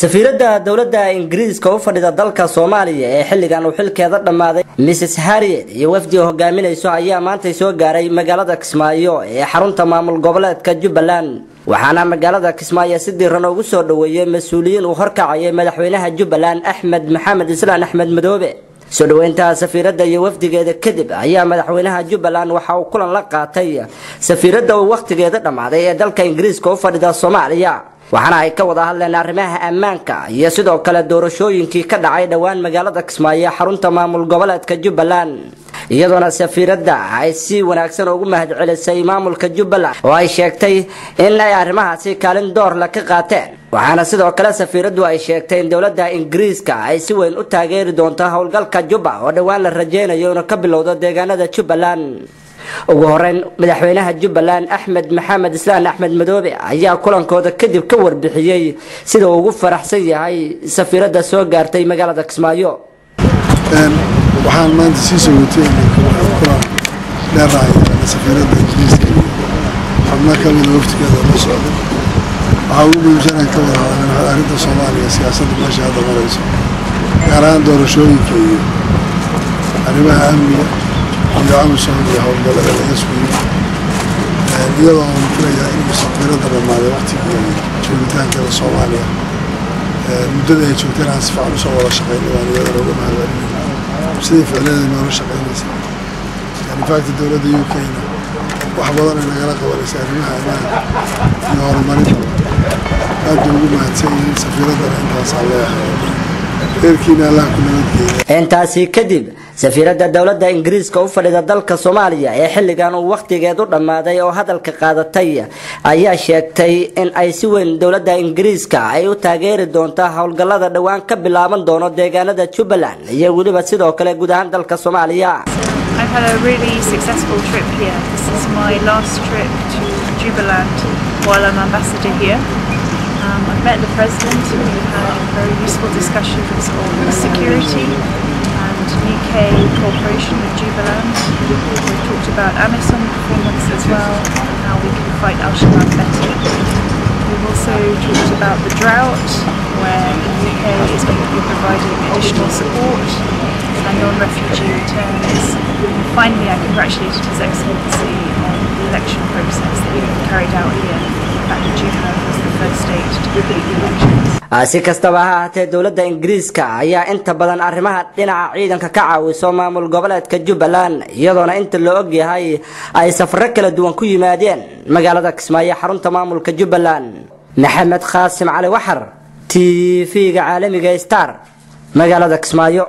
safiiradda dowladda ingiriiska u fadhida dalka soomaaliya ee xilligan uu xilkeeda dhammaaday mrs harriet iyo wafdiga hogaaminayso ayaa maantay soo gaaray magaalada kismaayo ee xarunta maamul goboleedka jubbaland. Waxaana magaalada kismaayo si diiran ugu soo dhoweeyey mas'uuliyiin uu horkacayay madaxweynaha jubbaland axmed maxamed islaan axmed madoobe. Soo dhoweynta safiiradda iyo wafdigeeda kadib ayaa madaxweynaha jubbaland waxa uu kulan la qaatay safiiradda uu wakhtigeeda dhammaaday ee dalka ingiriiska u fadhida soomaaliya waxaana ay ka wada hadleen arrimaha ammaanka iyo sidoo kale doorashooyinkii ka dhacay dhowaan magaalada kismaayo xarunta maamul goboleedka jubbaland. Iyadoona safiiradda ay si wanaagsan ugu mahadcelisay maamulka jubbaland oo ay sheegtay in ay arrimahaasi kaalin doorla ka qaateen. Waxaana sidoo kale safiiraddu ay sheegtay in dowladda ingiriiska ay si weyn u taageeri doonto howlgalka jubba oo dhowaan la rajeynayo inuu ka bilowdo deegaanada jubbaland ugu horeyn madaxweynaha jubbaland axmed maxamed islaan axmed madoobe ayaa kulankooda kadib ka warbixiyey sida uu ugu faraxsan yahay safiiradda soo gaartay magaalada kismaayo. Waxaan maanta sii sogotay kulan dheeraay safiiradda ingiriiska xubno ka mida waftigeeda la socday waxaa ugu muhiimsanaan ka wada arrinta soomaaliya siyaasadda meesha hadda marayso gaar ahaan doorashooyinka iyo arrimaha amniga amisom iyo howlgallada laga sugiyo iyadoo aan filayaa inuu safiiradda dhammaaday waktigeeda joogitaankeeda soomaaliya muddada ay joogteen aan si fiican u soo wada shaqeynay waan iyadana uga mahadcelinay sidii ficladeeda noola shaqeynaysa infaacta dowladda u k-na wax badan ay nagala qabanaysa arrimaha ammaanka iyo horumarinta aad bay ugu mahadsan yihiin safiiraddana intaasaan leeyahay intaasi kadib safiiradda dowladda ingiriiska u fadhida dalka soomaaliya ee xilligan uu wakhtigeedu dhammaaday oo hadalka qaadatay ayaa sheegtay in ay si weyn dowladda ingiriiska ay u taageeri doonto howlgallada dhowaan ka bilaaban doono deegaanada jubbaland iyo weliba sidoo kale guud ahaan dalka soomaaliya met the president we've had very useful discussions on security and UK cooperation with Jubaland. We've talked about AMISOM performance as well and how we can fight Al-Shabaab better. We've also talked about the drought where the UK is going to be providing additional support and non-refugee returns. And finally, I congratulated His Excellency on the election process that he carried out here. The fact that Jubaland elections. si kastaba ha ahaatee dowladda ingiriiska ayaa inta badan arrimaha dhinaca ciidanka ka caawiso maamul goboleedka jubbaland iyadoona inta la og yahay ay safaro kala duwan ku yimaadeen magaalada kismaayo xarunta maamulka jubbaland maxamed khaasim cali waxar t v-ga caalamiga star magaalada kismaayo